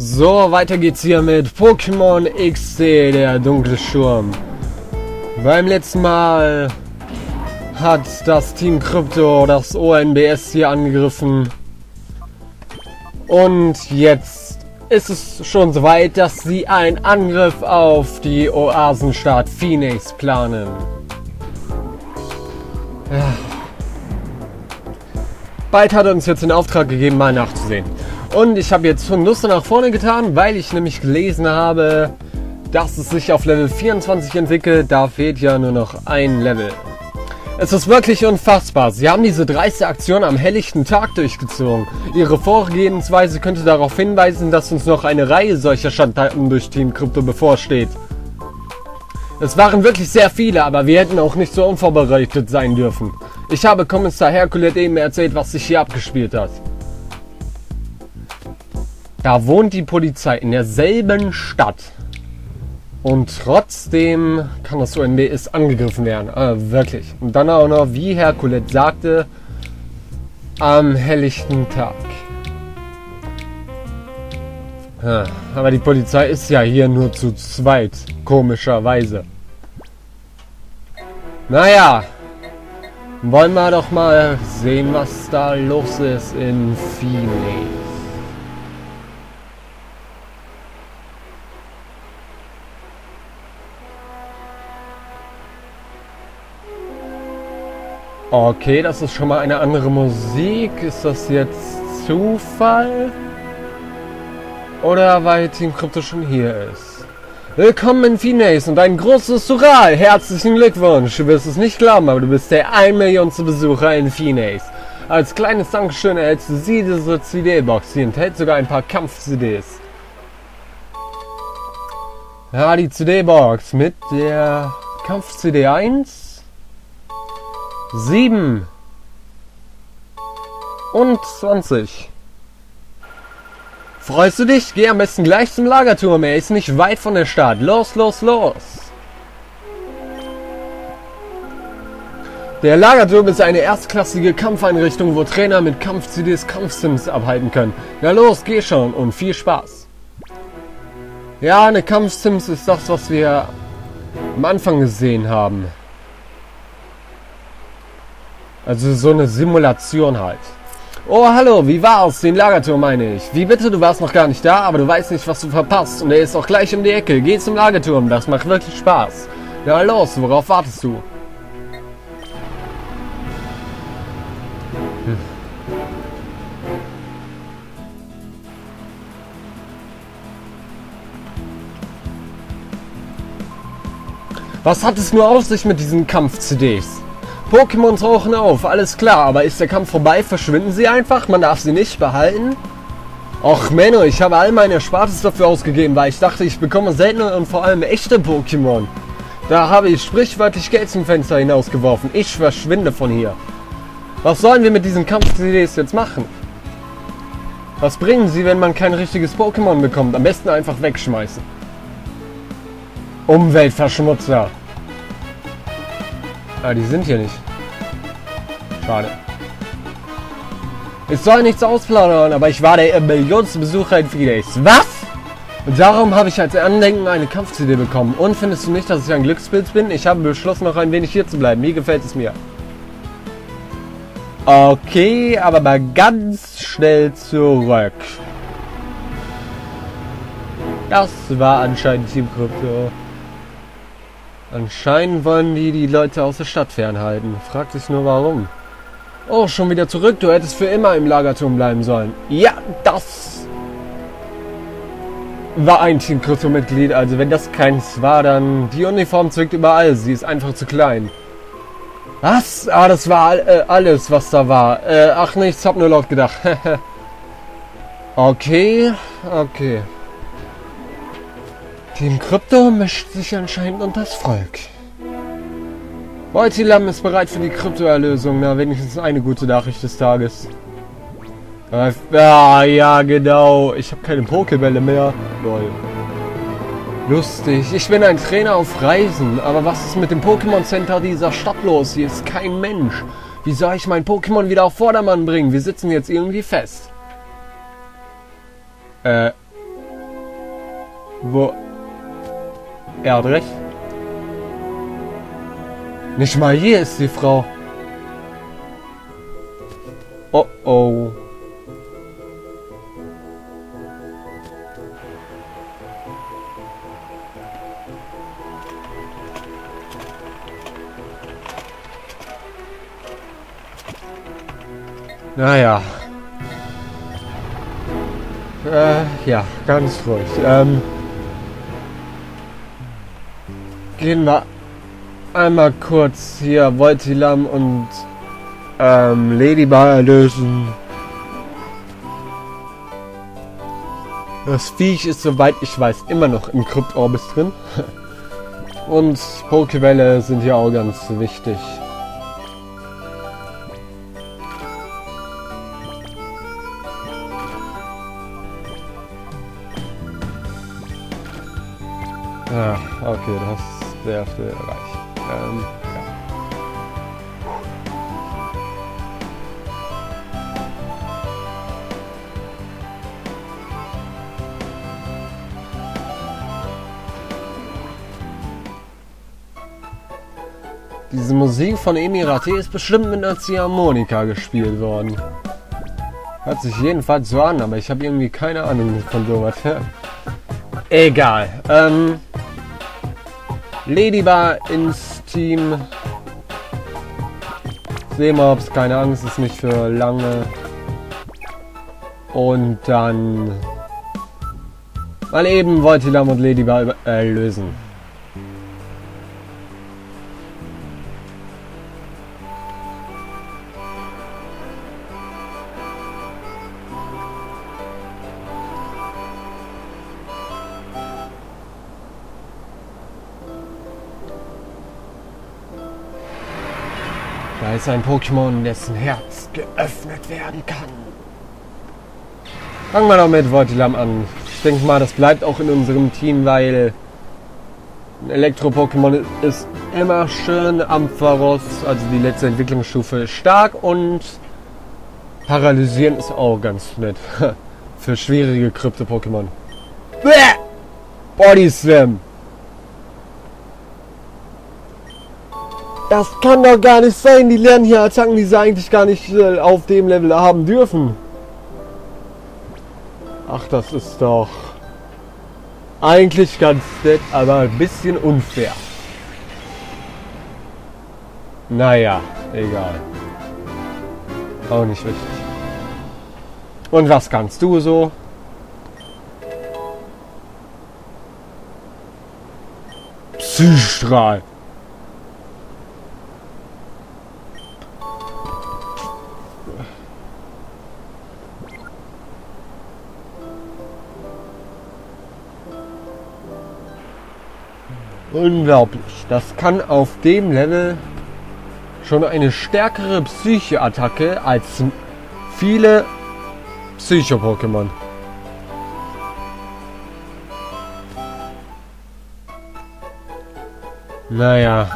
So, weiter geht's hier mit Pokémon XC, der dunkle Sturm. Beim letzten Mal hat das Team Krypto das ONBS hier angegriffen. Und jetzt ist es schon soweit, dass sie einen Angriff auf die Oasenstadt Phoenix planen. Bald hat er uns jetzt den Auftrag gegeben, mal nachzusehen. Und ich habe jetzt schon Lust nach vorne getan, weil ich nämlich gelesen habe, dass es sich auf Level 24 entwickelt. Da fehlt ja nur noch ein Level. Es ist wirklich unfassbar. Sie haben diese dreiste Aktion am helllichten Tag durchgezogen. Ihre Vorgehensweise könnte darauf hinweisen, dass uns noch eine Reihe solcher Schandtaten durch Team Krypto bevorsteht. Es waren wirklich sehr viele, aber wir hätten auch nicht so unvorbereitet sein dürfen. Ich habe Kommissar Herkulet eben erzählt, was sich hier abgespielt hat. Da wohnt die Polizei in derselben Stadt. Und trotzdem kann das UNBS angegriffen werden. Äh, wirklich. Und dann auch noch, wie Herkulet sagte, am helllichten Tag. Ja, aber die Polizei ist ja hier nur zu zweit, komischerweise. Naja, wollen wir doch mal sehen, was da los ist in Phoenix. Okay, das ist schon mal eine andere Musik. Ist das jetzt Zufall? Oder weil Team Krypto schon hier ist? Willkommen in Phoenix und ein großes Hurra! Herzlichen Glückwunsch! Du wirst es nicht glauben, aber du bist der 1 Millionste Besucher in Phoenix. Als kleines Dankeschön erhältst du sie diese CD-Box. Sie enthält sogar ein paar Kampf-CDs. Ja, die CD-Box mit der Kampf-CD 1 7 und 20. Freust du dich? Geh am besten gleich zum Lagerturm. Er ist nicht weit von der Stadt. Los, los, los. Der Lagerturm ist eine erstklassige Kampfeinrichtung, wo Trainer mit Kampf-CDs Kampfsims abhalten können. Na los, geh schon und viel Spaß. Ja, eine Kampfsims ist das, was wir am Anfang gesehen haben. Also so eine Simulation halt. Oh, hallo, wie war's? Den Lagerturm meine ich. Wie bitte, du warst noch gar nicht da, aber du weißt nicht, was du verpasst. Und er ist auch gleich um die Ecke. Geh zum Lagerturm, das macht wirklich Spaß. Na los, worauf wartest du? Hm. Was hat es nur auf sich mit diesen Kampf-CDs? Pokémons rauchen auf, alles klar, aber ist der Kampf vorbei, verschwinden sie einfach? Man darf sie nicht behalten? Och Menno, ich habe all meine Erspartes dafür ausgegeben, weil ich dachte, ich bekomme seltene und vor allem echte Pokémon. Da habe ich sprichwörtlich Geld zum Fenster hinausgeworfen. Ich verschwinde von hier. Was sollen wir mit diesen Kampf-CDs jetzt machen? Was bringen sie, wenn man kein richtiges Pokémon bekommt? Am besten einfach wegschmeißen. Umweltverschmutzer. Ah, die sind hier nicht. Schade. Ich soll nichts ausplaudern, aber ich war der millionste Besucher in Phoenix. Was? Und darum habe ich als Andenken eine Kampf-CD bekommen. Und findest du nicht, dass ich ein Glückspilz bin? Ich habe beschlossen, noch ein wenig hier zu bleiben. Wie gefällt es mir? Okay, aber mal ganz schnell zurück. Das war anscheinend Team Krypto. Anscheinend wollen die die Leute aus der Stadt fernhalten. Fragt sich nur warum. Oh, schon wieder zurück. Du hättest für immer im Lagerturm bleiben sollen. Ja, das war ein Team Krypto-Mitglied. Also wenn das keins war, dann... Die Uniform zwickt überall. Sie ist einfach zu klein. Was? Ah, das war äh, alles, was da war. Äh, ach nichts, hab nur laut gedacht. okay, okay. Team Krypto mischt sich anscheinend unter das Volk. Voltilam ist bereit für die Kryptoerlösung. Na, wenigstens eine gute Nachricht des Tages. Ah, ja, genau. Ich habe keine Pokebälle mehr. Lol. Lustig. Ich bin ein Trainer auf Reisen. Aber was ist mit dem Pokémon Center dieser Stadt los? Hier ist kein Mensch. Wie soll ich mein Pokémon wieder auf Vordermann bringen? Wir sitzen jetzt irgendwie fest. Äh, Wo? Er hat recht. Nicht mal hier ist die Frau. Oh oh. Naja. Äh, ja, ganz ruhig. Ähm, gehen wir einmal kurz hier Voltilam und ähm, Ladybar erlösen. Das Viech ist, soweit ich weiß, immer noch im Kryptorbis drin. Und Pokebälle sind ja auch ganz wichtig. Ah, okay, das der erste Bereich. Ähm, ja. Diese Musik von Emirate ist bestimmt mit einer Ziehharmonika gespielt worden. Hört sich jedenfalls so an, aber ich habe irgendwie keine Ahnung von sowas. Egal. Ähm, Ladybar ins Team. Seemobs, keine Angst, ist nicht für lange. Und dann mal eben Voltilam und Ladybar äh, lösen. Da ist ein Pokémon, dessen Herz geöffnet werden kann. Fangen wir doch mit Voltilam an. Ich denke mal, das bleibt auch in unserem Team, weil ein Elektro-Pokémon ist immer schön. Ampharos, also die letzte Entwicklungsstufe, ist stark und paralysieren ist auch ganz nett. Für schwierige Krypto-Pokémon. Body Slam. Das kann doch gar nicht sein. Die lernen hier Attacken, die sie eigentlich gar nicht äh, auf dem Level haben dürfen. Ach, das ist doch eigentlich ganz nett, aber ein bisschen unfair. Naja, egal. Auch nicht wichtig. Und was kannst du so? Psystrahl. Unglaublich. Das kann auf dem Level schon eine stärkere Psyche-Attacke als viele Psycho-Pokémon. Naja.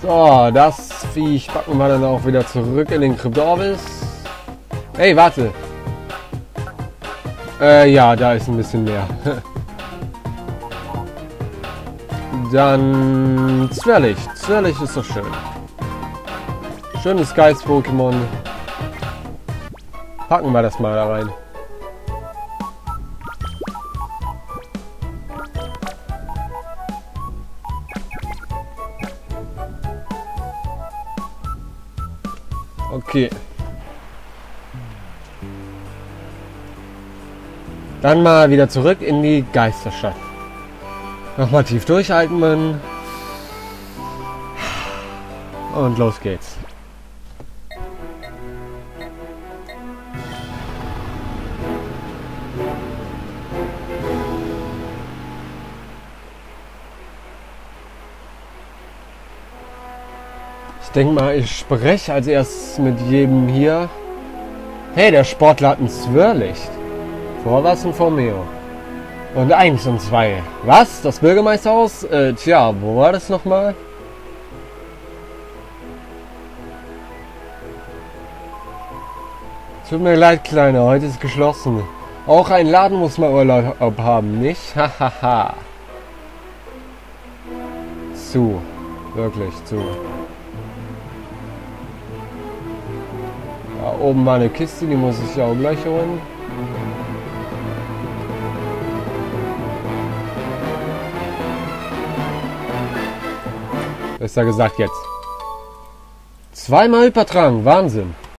So, das Viech packen wir dann auch wieder zurück in den Kryptorbis. Hey, warte. Äh, ja, da ist ein bisschen mehr. Dann Zwirlig. Zwirlig ist doch schön. Schönes Geist-Pokémon. Packen wir das mal da rein. Okay. Dann mal wieder zurück in die Geisterstadt. Nochmal tief durchatmen. Und los geht's. Ich denke mal, ich spreche als erstes mit jedem hier. Hey, der Sportler hat ein Zwirrlicht. Vor was und vor Meo. Und eins und zwei. Was? Das Bürgermeisterhaus? Äh, tja, wo war das nochmal? Tut mir leid, Kleiner, heute ist geschlossen. Auch ein Laden muss mal Urlaub haben, nicht? Hahaha. zu. Wirklich zu. Da oben war eine Kiste, die muss ich auch gleich holen. Besser gesagt jetzt. Zweimal übertragen, Wahnsinn.